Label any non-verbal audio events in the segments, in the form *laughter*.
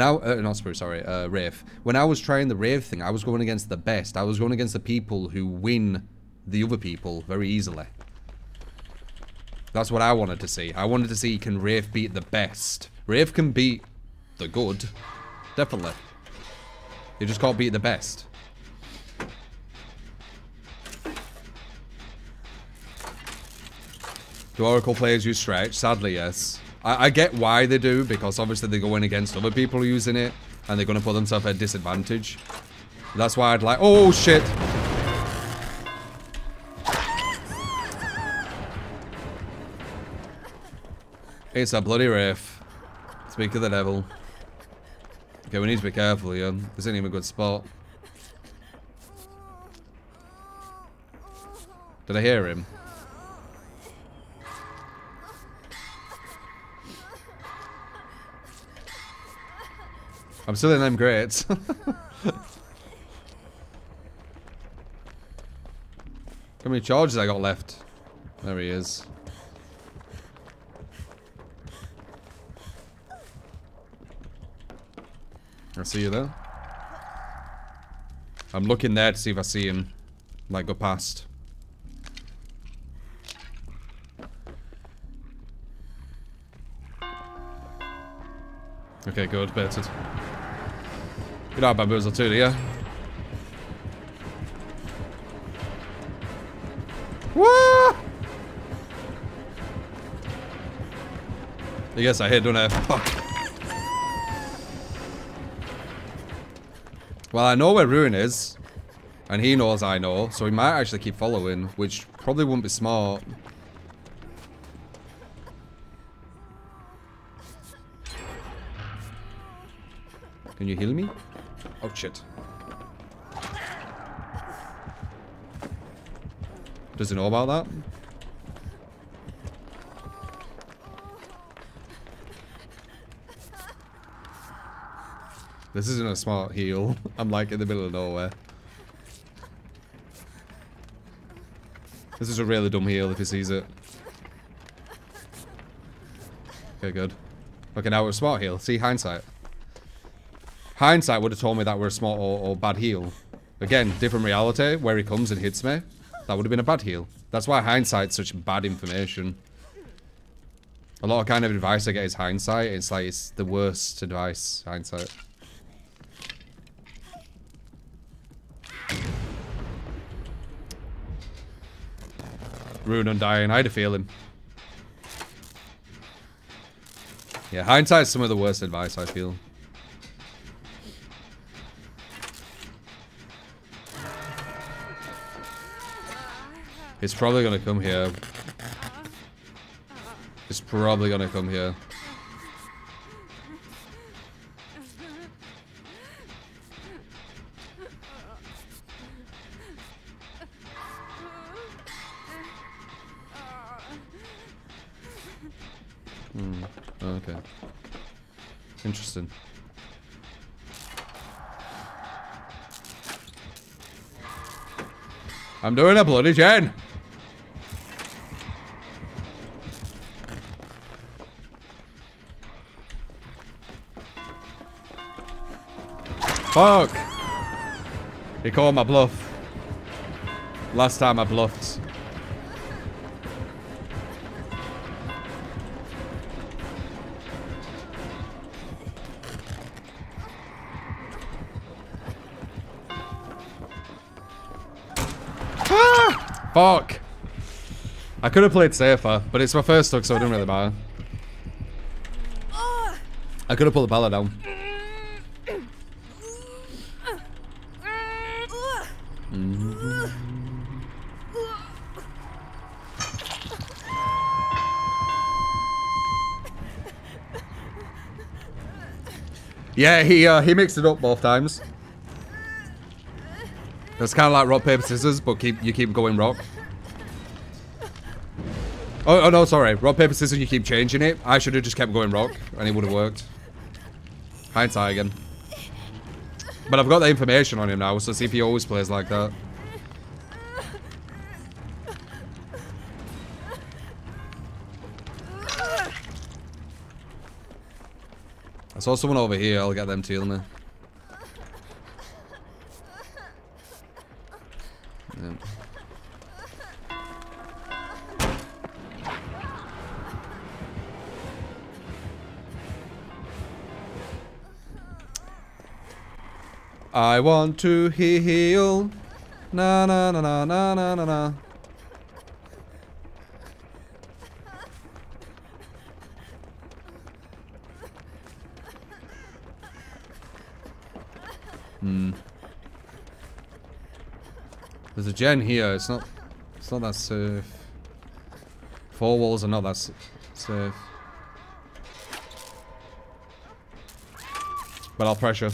Now, uh, not sorry, uh, Wraith. When I was trying the Wraith thing, I was going against the best. I was going against the people who win the other people very easily. That's what I wanted to see. I wanted to see can Wraith beat the best. Wraith can beat the good. Definitely. They just can't beat the best. Do Oracle players use Stretch? Sadly, yes. I, I get why they do, because obviously they go in against other people using it, and they're going to put themselves at a disadvantage. That's why I'd like... Oh, shit! It's a bloody riff. Speak of the devil. Okay, we need to be careful here. This ain't even a good spot. Did I hear him? I'm still in them grades. *laughs* How many charges I got left? There he is. I see you there. I'm looking there to see if I see him. Like, go past. Okay, good. Baited. Have bamboozle too, do you? Woo! I guess I hit, don't I? Fuck. Well, I know where Ruin is. And he knows I know, so he might actually keep following, which probably wouldn't be smart. Can you heal me? Oh, shit. Does he know about that? This isn't a smart heal. *laughs* I'm like in the middle of nowhere. This is a really dumb heal if he sees it. Okay, good. Okay, now a smart heal. See, hindsight. Hindsight would have told me that we're a smart or, or bad heal. Again, different reality, where he comes and hits me. That would have been a bad heal. That's why hindsight's such bad information. A lot of kind of advice I get is hindsight. It's like, it's the worst advice, hindsight. Ruin Undying, I had a feeling. Yeah, hindsight's some of the worst advice, I feel. He's probably gonna come here. He's probably gonna come here. Hmm. Oh, okay. Interesting. I'm doing a bloody gen. Fuck! He called my bluff. Last time I bluffed. Ah! Fuck! I could have played safer, but it's my first hook, so it didn't really matter. I could have pulled the pallet down. Yeah, he uh, he mixed it up both times. It's kind of like rock paper scissors, but keep you keep going rock. Oh, oh no, sorry. Rock paper scissors. You keep changing it. I should have just kept going rock, and it would have worked. Hindsight again. But I've got the information on him now, so see if he always plays like that. I saw someone over here. I'll get them to heal me. Yeah. I want to heal. Na na na na na na na Hmm. There's a gen here. It's not. It's not that safe. Four walls are not that safe. But I'll pressure.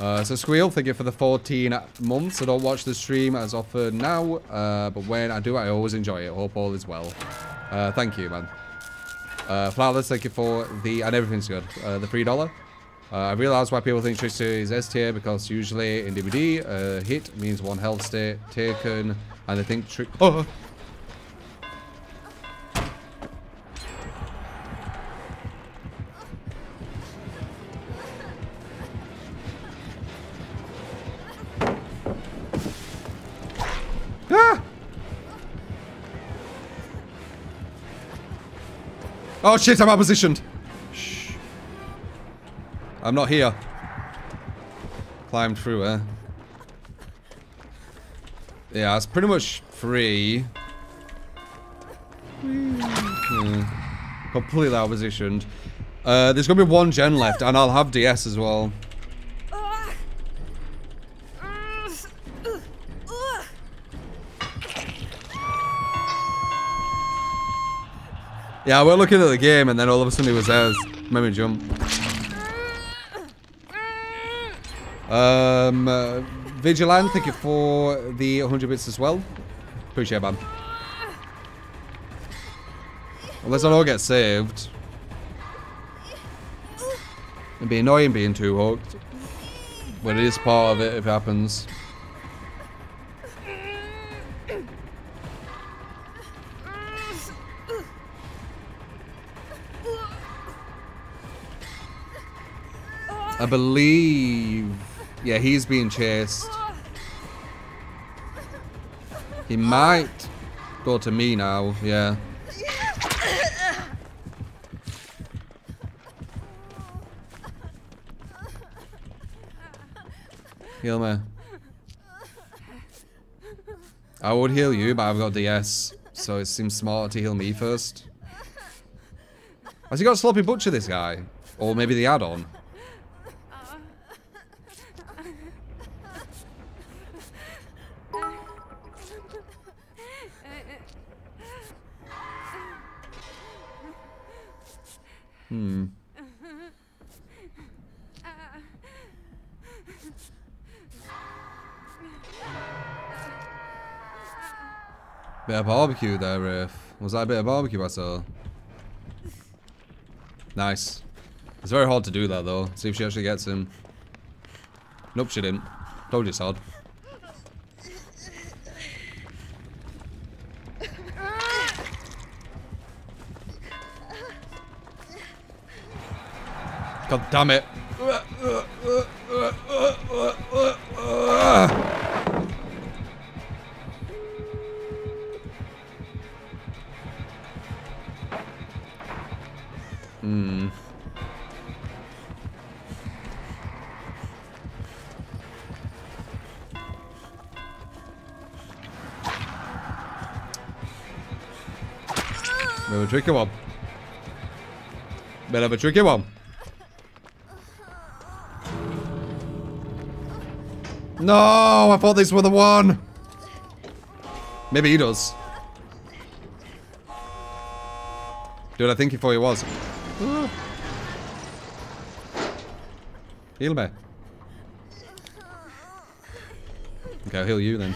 Uh, so Squeal, thank you for the 14 months. I don't watch the stream as often now, uh, but when I do, I always enjoy it. Hope all is well. Uh, thank you, man. Uh, thank you for the, and everything's good, uh, the $3. Uh, I realize why people think Trickster is S tier, because usually in DBD, uh, hit means one health state taken, and they think Trick... Oh! Oh shit, I'm outpositioned. Shh. I'm not here. Climbed through, eh? Yeah, it's pretty much free. Hmm. Completely outpositioned. Uh, there's gonna be one gen left, and I'll have DS as well. Yeah, we're looking at the game, and then all of a sudden it was there. Made me jump. Um, uh, Vigilant, thank you for the 100 bits as well. Appreciate it, man. Unless I don't get saved. It'd be annoying being too hooked. But it is part of it if it happens. I believe... Yeah, he's being chased. He might go to me now, yeah. Heal me. I would heal you, but I've got DS, so it seems smarter to heal me first. Has he got Sloppy Butcher, this guy? Or maybe the add-on? Hmm. Bit of barbecue there, Riff. Was that a bit of barbecue I saw? Nice. It's very hard to do that though. See if she actually gets him. Nope, she didn't. Told you, Sod. God damn it. Hmm. Bit of a tricky one. Bit of a tricky one. No, I thought these were the one. Maybe he does. Dude, I think he thought he was. *gasps* Heal me. Okay, I'll heal you then.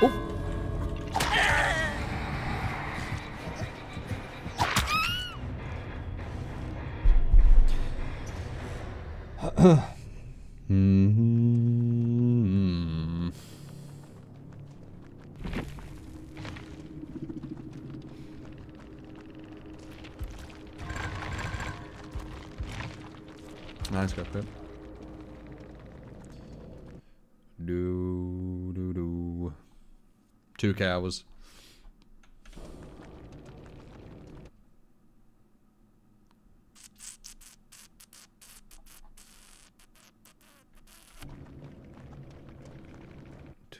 Oh. Hmm. Nice got it. Do do do. Two cows.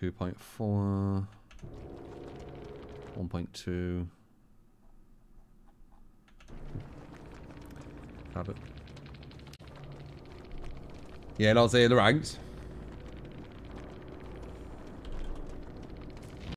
Two point four. One point two. Have it. Yeah, I'll say the ranks.